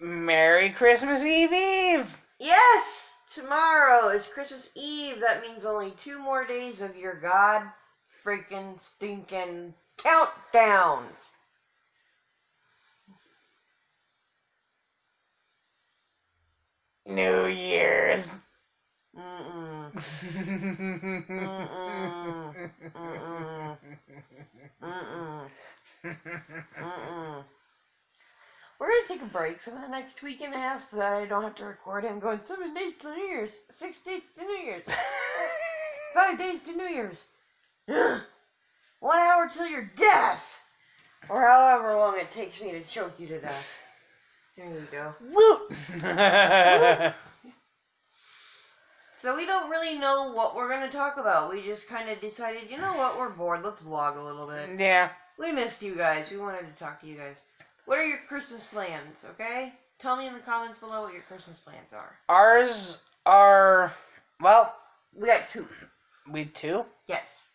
Merry Christmas Eve Eve! Yes! Tomorrow is Christmas Eve. That means only two more days of your god freaking stinking countdowns. New Year's. Mm-mm. Mm-mm. Mm-mm. Mm-mm. Mm-mm. We're gonna take a break for the next week and a half so that I don't have to record him going seven days to New Year's, six days to New Year's, five days to New Year's, one hour till your death, or however long it takes me to choke you to death. There you go. Woo! So we don't really know what we're gonna talk about. We just kind of decided, you know what, we're bored. Let's vlog a little bit. yeah. We missed you guys. We wanted to talk to you guys. What are your Christmas plans? Okay, tell me in the comments below what your Christmas plans are. Ours are, well, We got two. we two? Yes.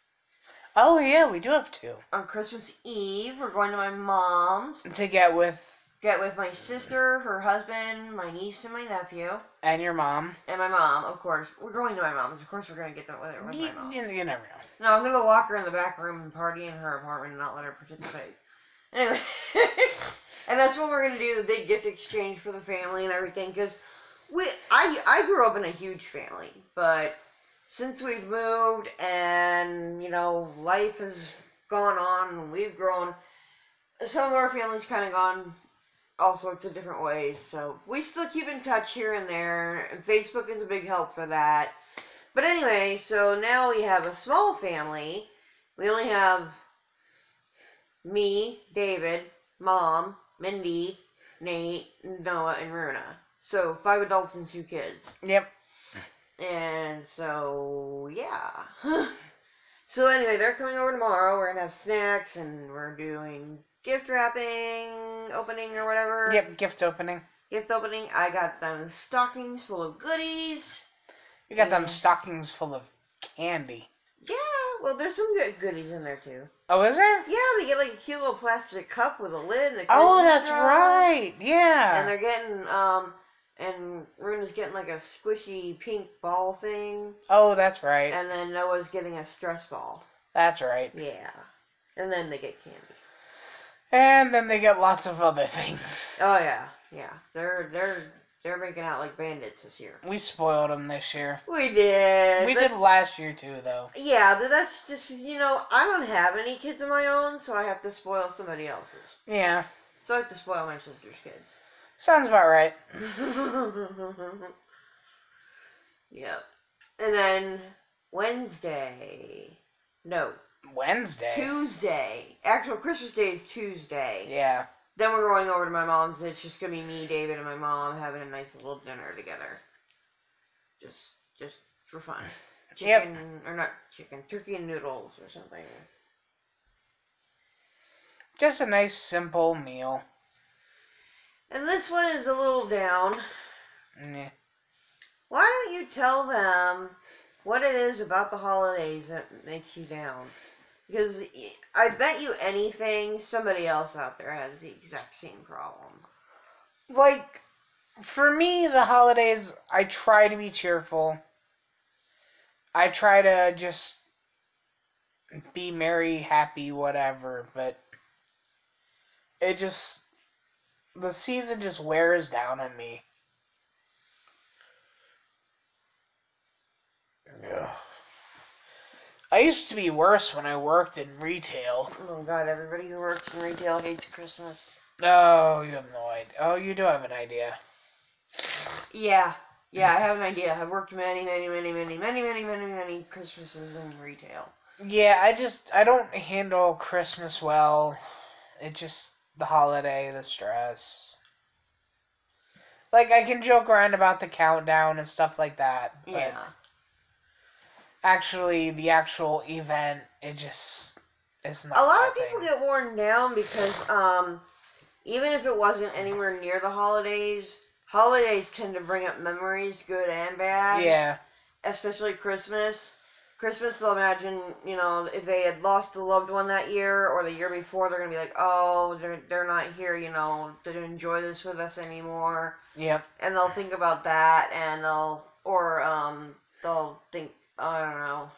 Oh, yeah, we do have two. On Christmas Eve, we're going to my mom's. To get with, Get with my sister, her husband, my niece, and my nephew, and your mom. and my mom. Of course, we're going to my mom's. Of course, we're gonna get them with with You, my mom. you, you never know. No, I'm gonna lock her in the back room and party in her apartment and not let her participate. Anyway, and that's what we're gonna do—the big gift exchange for the family and everything. Because we, I, I grew up in a huge family, but since we've moved and you know life has gone on and we've grown, some of our families kind of gone all sorts of different ways. So we still keep in touch here and there, and Facebook is a big help for that. But anyway, so now we have a small family. We only have me, David, Mom, Mindy, Nate, Noah, and Runa. So five adults and two kids. Yep. And so, yeah. so anyway, they're coming over tomorrow. We're gonna have snacks and we're doing gift wrapping, opening or whatever. Yep, gift opening. Gift opening. I got them stockings full of goodies. You got them stockings full of candy. Yeah, well, there's some good goodies in there too. Oh, is there? Yeah, they get like a cute little plastic cup with a lid. And a Oh, that's jar. right. Yeah. And they're getting um, and Runa's getting like a squishy pink ball thing, oh, that's right. and then Noah's getting a stress ball. That's right. Yeah, and then they get candy. And then they get lots of other things. Oh yeah, yeah. They're they're they're making out like bandits this year. We spoiled them this year. We did. We but- did last year too, though. Yeah, but that's just because you know I don't have any kids of my own, so I have to spoil somebody else's. Yeah, So I have to spoil my sister's kids. sounds about right. yep. And then Wednesday. No, Wednesday. Tuesday. Actual Christmas Day is Tuesday. Yeah. Then we're going over to my mom's. It's just gonna be me, David, and my mom having a nice little dinner together. Just, just for fun. Yep. Chicken or not chicken, turkey and noodles or something. Just a nice, simple meal. And this one is a little down. Yeah. Why don't you tell them what it is about the holidays that makes you down? Because I bet you anything, somebody else out there has the exact same problem. Like, for me, the holidays, I try to be cheerful. I try to just be merry, happy, whatever, but it just. The season just wears down on me. Yeah. I used to be worse when I worked in retail. Oh god, everybody who works in retail hates Christmas. Oh, you have no idea. Oh, you do have an idea. Yeah, yeah, I have an idea. I've worked many, many, many, many, many, many, many, many Christmases in retail. Yeah, I just I don't handle Christmas well. It just the holiday, the stress. Like I can joke around about the countdown and stuff like that, but Yeah. Actually the actual event, it just it's not. A lot of people thing. get worn down because um, even if it wasn't anywhere near the holidays, holidays tend to bring up memories, good and bad. Yeah, Especially Christmas. Christmas, they'll imagine, you know, if they had lost a loved one that year or the year before, they're gonna be like, oh, they're they're not here, you know, to enjoy this with us anymore, Yep. and they'll think about that, and they'll or um they'll think, I don't know,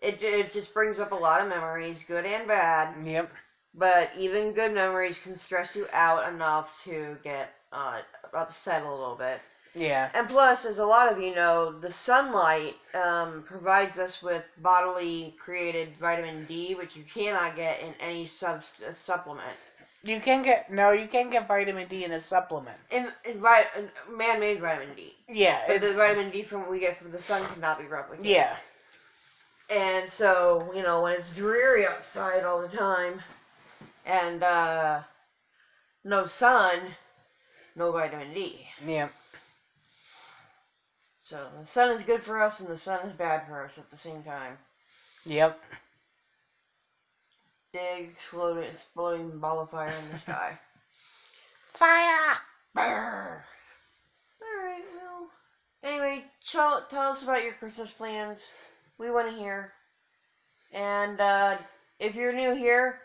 it it just brings up a lot of memories, good and bad, Yep. but even good memories can stress you out enough to get uh, upset a little bit. Yeah. And plus, as a lot of you know, the sunlight um, provides us with bodily created vitamin D, which you cannot get in any sub- uh, supplement. You can get no, you can get vitamin D in a supplement. In, in, vi- in man-made vitamin D, Yeah. but the vitamin D from we get from the sun cannot be replicated. yeah. And so, you know, when it's dreary outside all the time, and uh, no sun, no vitamin D. Yeah. So the sun is good for us, and the sun is bad for us at the same time. Yep. Big exploding, exploding ball of fire in the sky. Fire. Brrr. All right, well. Anyway, tell, tell us about your Christmas plans. We want to hear. And uh, if you're new here,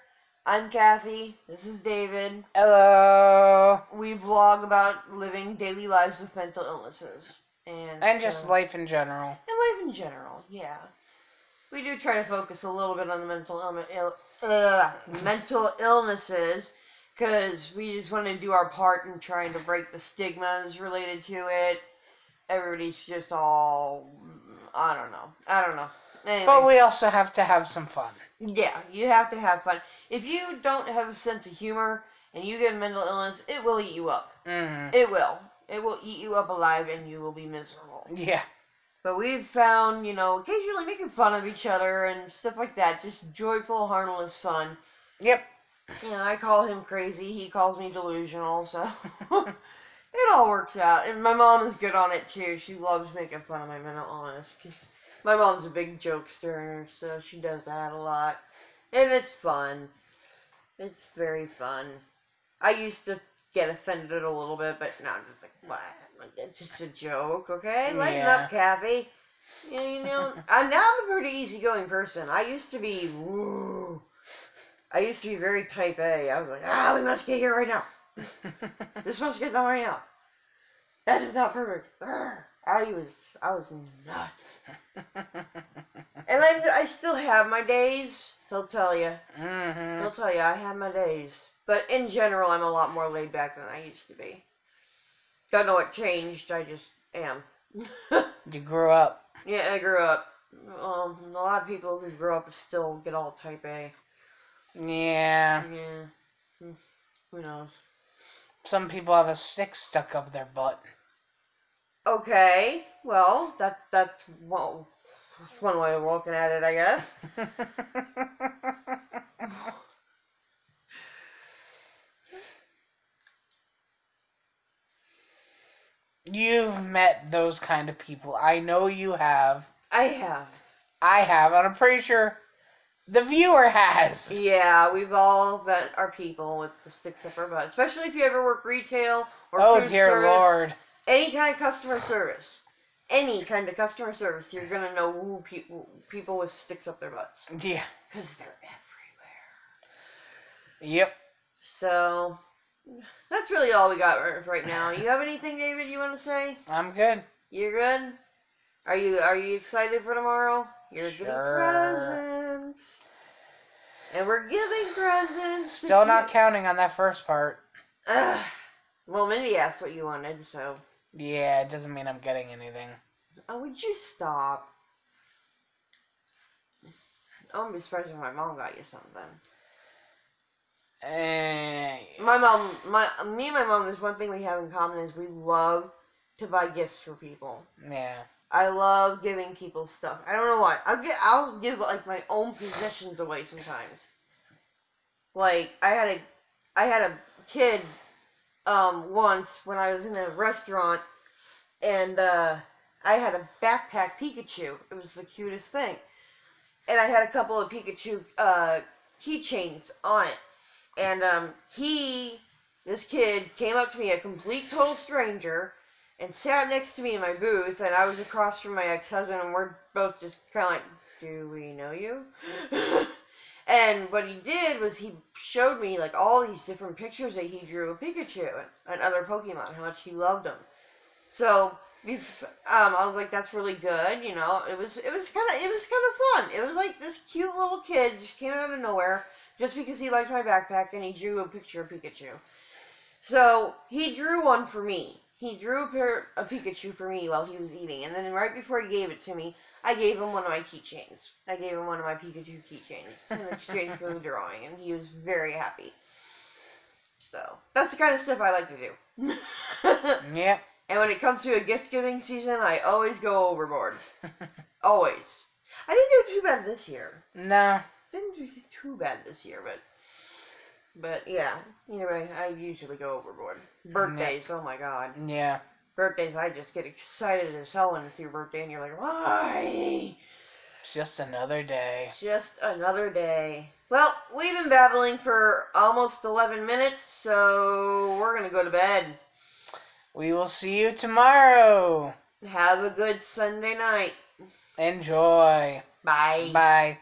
I'm Cathy. This is David. Hello. We vlog about living daily lives with mental illnesses and And just life in general. and life in general. Yeah, we do try to focus a little bit on the mental illness, Ill, uh, mental illnesses, because we just want to do our part in trying to break the stigmas related to it. Everybody's just all, I don't know, I don't know. Anyway, But we also have to have some fun. yeah, you have to have fun. If you don't have a sense of humor and you get a mental illness, it will eat you up. hmm It will. It will eat you up alive, and you will be miserable. Yeah. But we've found, you know, occasionally making fun of each other and stuff like that, just joyful, harmless fun. Yep. You know, I call him crazy, he calls me delusional, so it all works out. And my mom is good on it too. She loves making fun of my mental illness because my mom's a big jokester, so she does that a lot. And it's fun. It's very fun. I used to get offended a little bit, but now I'm just like, what? It's just a joke, okay? Lighten Yeah. up, Cathy. You know, you know I, now I'm a pretty easygoing person. I used to be, woo. I used to be very type A. I was like, ah, we must get here right now. This must get done right now. That is not perfect. Urgh. I was, I was nuts. And I, I still have my days. He'll tell you. hmm He'll tell you I have my days. But in general, I'm a lot more laid back than I used to be. Don't know what changed. I just am. You grew up. yeah, I grew up. Um, a lot of people who grow up still get all type A. Yeah. Yeah. Hmm. Who knows? Some people have a stick stuck up their butt. Okay. Well, that that's well, that's one way of looking at it, I guess. You've met those kind of people. I know you have. I have. I have, and I'm pretty sure the viewer has. Yeah, we've all met our people with the sticks up our butt, especially if you ever work retail or Oh food dear service. lord. any kind of customer service, any kind of customer service, you're gonna know who people people with sticks up their butts Yeah. because they're everywhere. Yep. So that's really all we got right- right now. You have anything, David? You want to say? I'm good. You're good. Are you Are you excited for tomorrow? You're Sure. getting presents, and we're giving presents. Still not counting on that first part. Ugh. well, Mindy asked what you wanted, so Yeah, it doesn't mean I'm getting anything. oh, would you stop? I wouldn't be surprised if my mom got you something. Eh, My mom, my me and my mom. There's one thing we have in common is we love to buy gifts for people. yeah. I love giving people stuff. I don't know why. I'll get. I'll give like my own possessions away sometimes. Like I had a, I had a kid, um, once when I was in a restaurant, and uh, I had a backpack Pikachu. It was the cutest thing, and I had a couple of Pikachu uh, keychains on it, and um, he, this kid, came up to me, a complete total stranger, and sat next to me in my booth, and I was across from my ex husband, and we're both just kind of like, "Do we know you?" and what he did was he showed me like all these different pictures that he drew of Pikachu and, and other Pokemon, how much he loved them. So um, I was like, "That's really good," you know. It was it was kind of it was kind of fun. It was like this cute little kid just came out of nowhere just because he liked my backpack and he drew a picture of Pikachu. So he drew one for me. He drew a, pair, a Pikachu for me while he was eating, and then right before he gave it to me, I gave him one of my keychains. I gave him one of my Pikachu keychains in exchange for the drawing, and he was very happy. So that's the kind of stuff I like to do. yeah. and when it comes to a gift giving season, I always go overboard. always. I didn't do too bad this year. no. Didn't do too bad this year, but but yeah. Anyway, I usually go overboard. Birthdays, oh my god. Yeah. Birthdays, I just get excited as hell when it's your birthday, and you're like, why? It's just another day. Just another day. Well, we've been babbling for almost 11 minutes, so we're gonna go to bed. We will see you tomorrow. Have a good Sunday night. Enjoy. Bye. Bye.